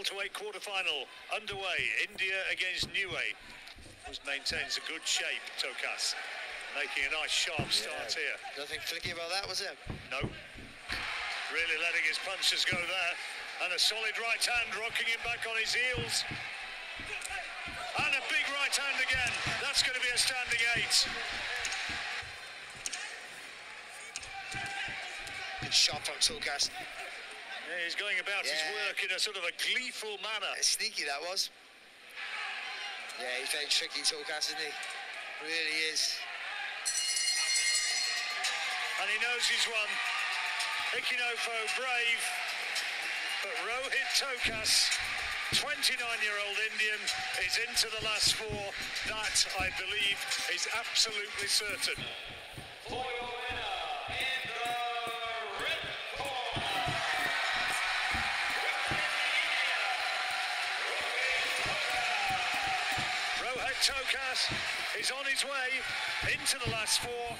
welterweight quarter-final underway. India against Niue. Who maintains a good shape, Tokas. Making a nice sharp start Yeah. here. Nothing flicky about that, was it? No. Really letting his punches go there. And a solid right hand rocking him back on his heels. And a big right hand again. That's going to be a standing eight. Good shot from Tokas. Yeah, he's going about his work in a sort of a gleeful manner. Sneaky that was. Yeah, he's very tricky, Tokas, isn't he? Really is. And he knows he's won. Ikinofo brave. But Rohit Tokas, 29-year-old Indian, is into the last four. That, I believe, is absolutely certain. Tokas is on his way into the last four.